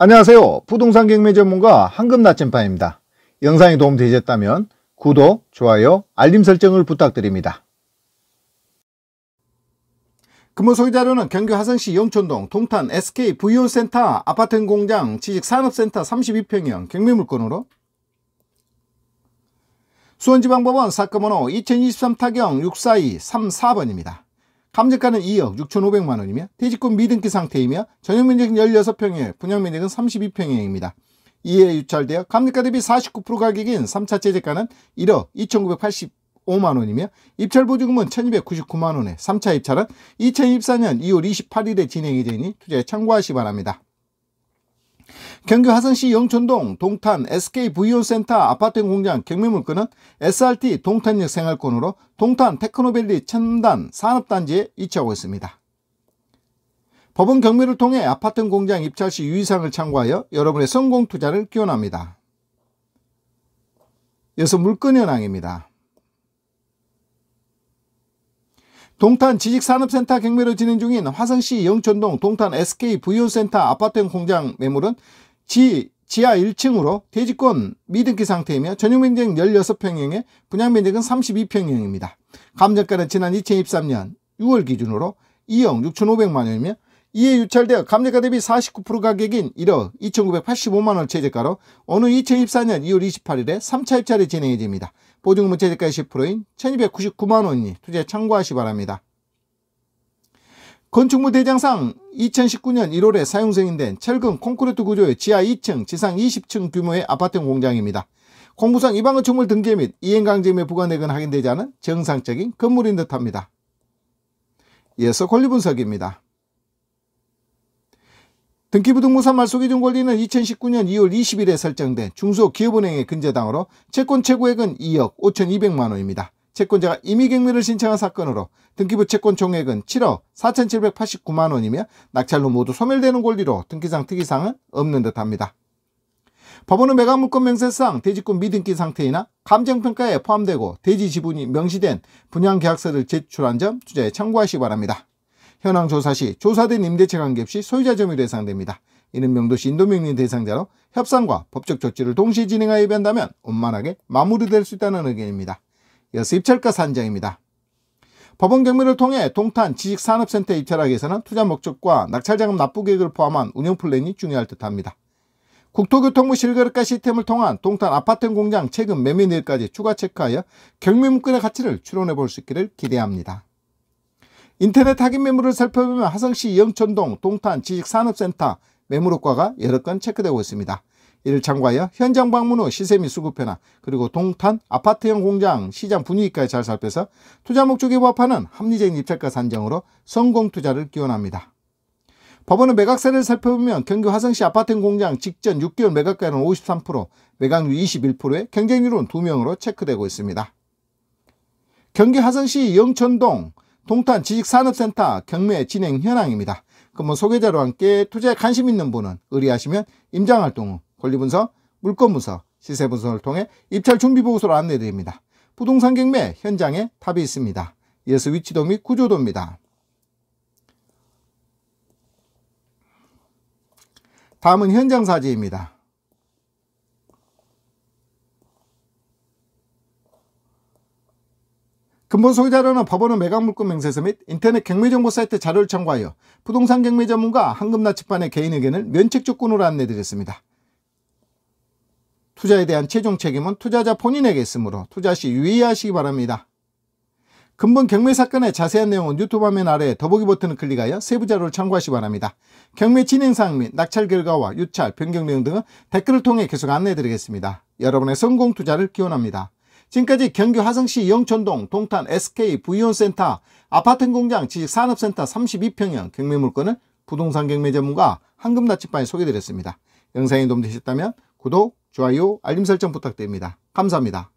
안녕하세요. 부동산 경매 전문가 황금나침반입니다. 영상이 도움되셨다면 구독, 좋아요, 알림 설정을 부탁드립니다. 근무 소개 자료는 경기 화성시 영촌동 동탄 SK VO센터 아파트 공장 지식산업센터 32평형 경매물건으로 수원지방법원 사건번호 2023 타경 64234번입니다. 감정가는 2억 6,500만 원이며 대지권 미등기 상태이며 전용면적은 16평에 분양면적은 32평형입니다. 이에 유찰되어 감정가 대비 49% 가격인 3차 재재가는 1억 2,985만원이며 입찰보증금은 1,299만원에 3차 입찰은 2024년 2월 28일에 진행이 되니 투자에 참고하시 기 바랍니다. 경기 화성시 영촌동 동탄 SK 부이온센터 아파트 공장 경매물건은 SRT 동탄역 생활권으로 동탄 테크노밸리 첨단 산업단지에 위치하고 있습니다. 법원 경매를 통해 아파트 공장 입찰 시 유의사항을 참고하여 여러분의 성공 투자를 기원합니다. 이어서 물건 현황입니다. 동탄 지식산업센터 경매로 진행 중인 화성시 영촌동 동탄 SK 부이온센터 아파트형 공장 매물은 지, 지하 1층으로 대지권 미등기 상태이며 전용 면적 16평형에 분양 면적은 32평형입니다. 감정가는 지난 2023년 6월 기준으로 2억 6,500만원이며 이에 유찰되어 감정가 대비 49% 가격인 1억 2,985만원 최저가로 오늘 2024년 2월 28일에 3차 입찰이 진행이 됩니다. 보증금은 최저가 10%인 1,299만원이니 투자에 참고하시 기 바랍니다. 건축물 대장상 2019년 1월에 사용 승인된 철근 콘크리트 구조의 지하 2층, 지상 20층 규모의 아파트 공장입니다. 공부상 이방 건축물 등재 및 이행강제임에 부과내건 확인되지 않은 정상적인 건물인 듯합니다. 이어서 권리분석입니다. 등기부등본사 말소기준 권리는 2019년 2월 20일에 설정된 중소기업은행의 근저당으로 채권 최고액은 2억 5,200만원입니다. 채권자가 임의경매를 신청한 사건으로 등기부 채권 총액은 7억 4,789만 원이며 낙찰로 모두 소멸되는 권리로 등기상 특이사항은 없는 듯합니다. 법원은 매각물권 명세상 대지권 미등기 상태이나 감정평가에 포함되고 대지 지분이 명시된 분양계약서를 제출한 점 투자에 참고하시기 바랍니다. 현황 조사 시 조사된 임대차 관계 없이 소유자 점유로 예상됩니다. 이는 명도시 인도명령 대상자로 협상과 법적 조치를 동시에 진행하여 예배한다면 원만하게 마무리될 수 있다는 의견입니다. 이어서 입찰가 산정입니다. 법원 경매를 통해 동탄 지식산업센터에 입찰하기 위해서는 투자 목적과 낙찰자금 납부 계획을 포함한 운영 플랜이 중요할 듯합니다. 국토교통부 실거래가 시스템을 통한 동탄 아파트 공장 최근 매매 내일까지 추가 체크하여 경매 물건의 가치를 추론해 볼 수 있기를 기대합니다. 인터넷 확인 매물을 살펴보면 하성시 영천동 동탄 지식산업센터 매물 효과가 여러 건 체크되고 있습니다. 이를 참고하여 현장 방문 후 시세 및 수급표나 그리고 동탄 아파트형 공장 시장 분위기까지 잘 살펴서 투자 목적에 부합하는 합리적인 입찰가 산정으로 성공 투자를 기원합니다. 법원은 매각세를 살펴보면 경기 화성시 아파트형 공장 직전 6개월 매각가율은 53%, 매각률 21%에 경쟁률은 2명으로 체크되고 있습니다. 경기 화성시 영천동 동탄 지식산업센터 경매 진행 현황입니다. 그럼 소개자로 함께 투자에 관심 있는 분은 의뢰하시면 임장활동 후 권리분석, 물건분석, 시세분석을 통해 입찰 준비보고서를 안내드립니다. 부동산 경매 현장에 탑이 있습니다. 이어서 위치도 및 구조도입니다. 다음은 현장 사진입니다. 근본 소개 자료는 법원의 매각물건 명세서 및 인터넷 경매정보 사이트 자료를 참고하여 부동산 경매 전문가 황금나치판의 개인 의견을 면책 조건으로 안내드렸습니다. 투자에 대한 최종 책임은 투자자 본인에게 있으므로 투자 시 유의하시기 바랍니다. 근본 경매 사건의 자세한 내용은 유튜브 화면 아래 더보기 버튼을 클릭하여 세부 자료를 참고하시기 바랍니다. 경매 진행 사항 및 낙찰 결과와 유찰, 변경 내용 등은 댓글을 통해 계속 안내해 드리겠습니다. 여러분의 성공 투자를 기원합니다. 지금까지 경기 화성시 영촌동 동탄 SK 부이온센터 아파트 공장 지식산업센터 32평형 경매 물건을 부동산 경매 전문가 황금나치판에 소개드렸습니다. 영상이 도움되셨다면 구독, 좋아요, 알림 설정 부탁드립니다. 감사합니다.